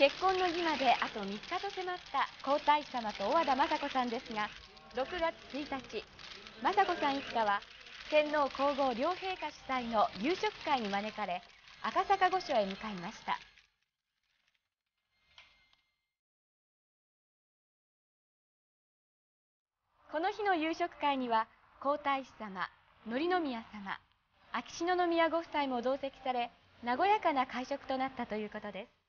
結婚の儀まであと3日と迫った皇太子様と小和田雅子さんですが6月1日雅子さん一家は天皇皇后両陛下主催の夕食会に招かれ赤坂御所へ向かいました。この日の夕食会には皇太子様紀宮様秋篠宮ご夫妻も同席され和やかな会食となったということです。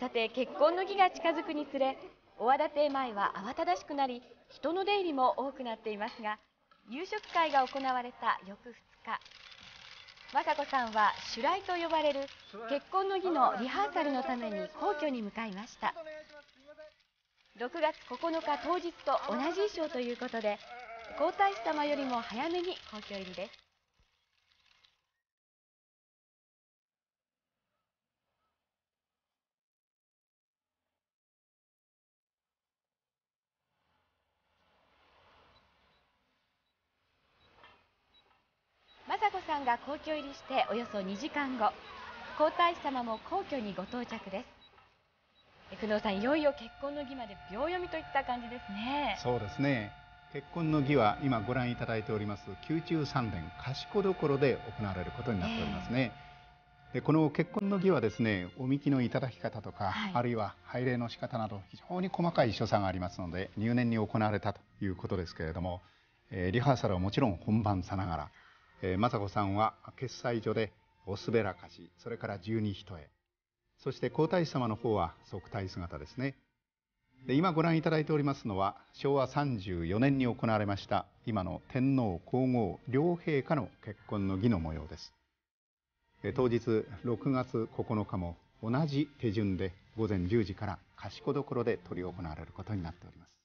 さて結婚の儀が近づくにつれ小和田邸前は慌ただしくなり人の出入りも多くなっていますが夕食会が行われた翌2日雅子さんは主来と呼ばれる結婚の儀のリハーサルのために皇居に向かいました。6月9日当日と同じ衣装ということで皇太子様よりも早めに皇居入りです雅子さんが皇居入りしておよそ2時間後皇太子様も皇居にご到着です。工藤さんいよいよ結婚の儀まで秒読みといった感じですね。そうですね。結婚の儀は今ご覧いただいております宮中三殿賢所で行われることになっておりますね、えー、でこの結婚の儀はですねおみきのいただき方とか、はい、あるいは拝礼の仕方など非常に細かい所作がありますので入念に行われたということですけれども、えー、リハーサルはもちろん本番さながらえー、雅子さんは決済所でおすべらかし、それから十二人へ。そして皇太子様の方は即体姿ですね。で今ご覧いただいておりますのは昭和34年に行われました今の天皇皇后両陛下の結婚の儀の模様です。当日6月9日も同じ手順で午前10時から賢所で執り行われることになっております。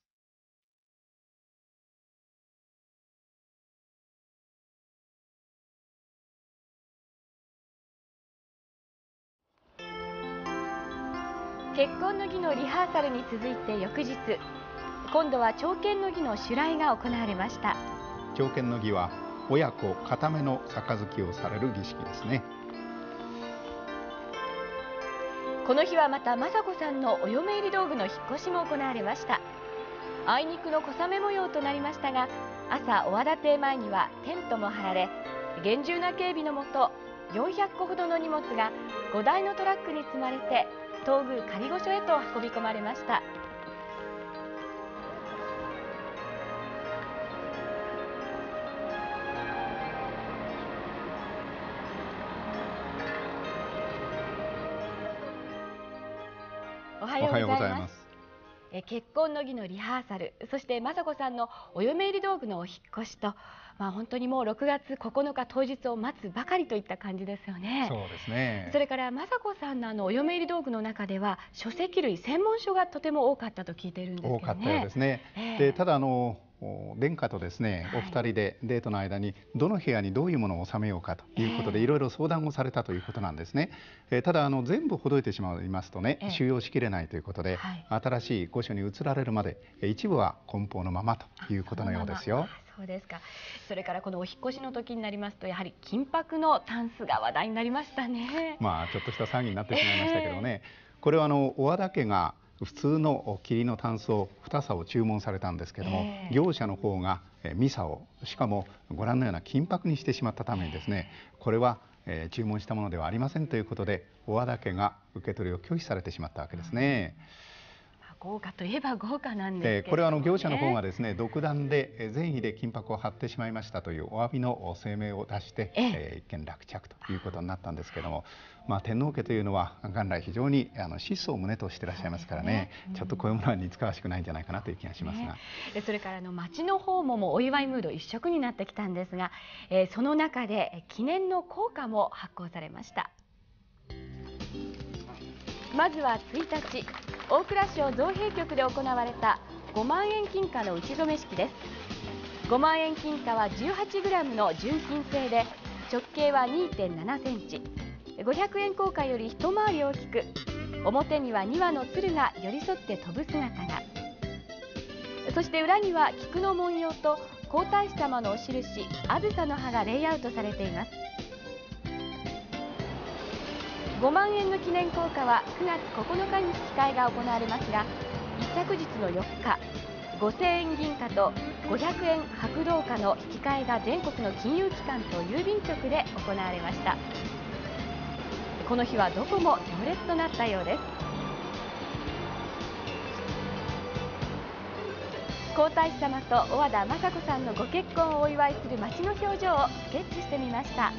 結婚の儀のリハーサルに続いて翌日今度は朝見の儀の襲来が行われました。朝見の儀は親子固めの杯をされる儀式ですね。この日はまた雅子さんのお嫁入り道具の引っ越しも行われました。あいにくの小雨模様となりましたが朝小和田邸前にはテントも張られ厳重な警備のもと400個ほどの荷物が5台のトラックに積まれて東宮仮御所へと運び込まれました。おはようございます。結婚の儀のリハーサルそして雅子さんのお嫁入り道具のお引越しと、まあ、本当にもう6月9日当日を待つばかりといった感じですよね。そうですねそれから雅子さんのあのお嫁入り道具の中では書籍類専門書がとても多かったと聞いているんですけど、ね、多かったようですね。えー、でただあの殿下とですね、お二人でデートの間にどの部屋にどういうものを収めようかということで、いろいろ相談をされたということなんですね。えー、ただあの全部ほどいてしまいますとね、収容しきれないということで、はい、新しい御所に移られるまで一部は梱包のままということのようですよ。そうですか。それからこのお引越しの時になりますとやはり金箔のタンスが話題になりましたね。まあちょっとした騒ぎになってしまいましたけどね。えー、これはあの小和田家が普通の霧の炭素2差を注文されたんですけども、えー、業者の方がミサをしかもご覧のような金箔にしてしまったためにですねこれはえ注文したものではありませんということで小和田家が受け取りを拒否されてしまったわけですね。豪華といえば豪華なんです、ね、これはあの業者の方がですね独断で善意で金箔を貼ってしまいましたというお詫びの声明を出して、ええ。一見落着ということになったんですけども、まあ、天皇家というのは元来非常にあの質素を胸としてらっしゃいますからね、ね。うん、ちょっとこういうものは似つかわしくないんじゃないかなという気がしますが、ね、それからの町の方ももうお祝いムード一色になってきたんですが、えー、その中で記念の硬貨も発行されました。まずは1日大蔵省造幣局で行われた5万円金貨の打ち初め式です。5万円金貨は 18g の純金製で直径は2.7センチ。500円硬貨より一回り大きく表には2羽の鶴が寄り添って飛ぶ姿が。そして裏には菊の文様と皇太子様のお印あずさの葉がレイアウトされています。5万円の記念硬貨は9月9日に引き換えが行われますが一昨日の4日5000円銀貨と500円白銅貨の引き換えが全国の金融機関と郵便局で行われましたこの日はどこも行列となったようです皇太子様と小和田雅子さんのご結婚をお祝いする街の表情をスケッチしてみました。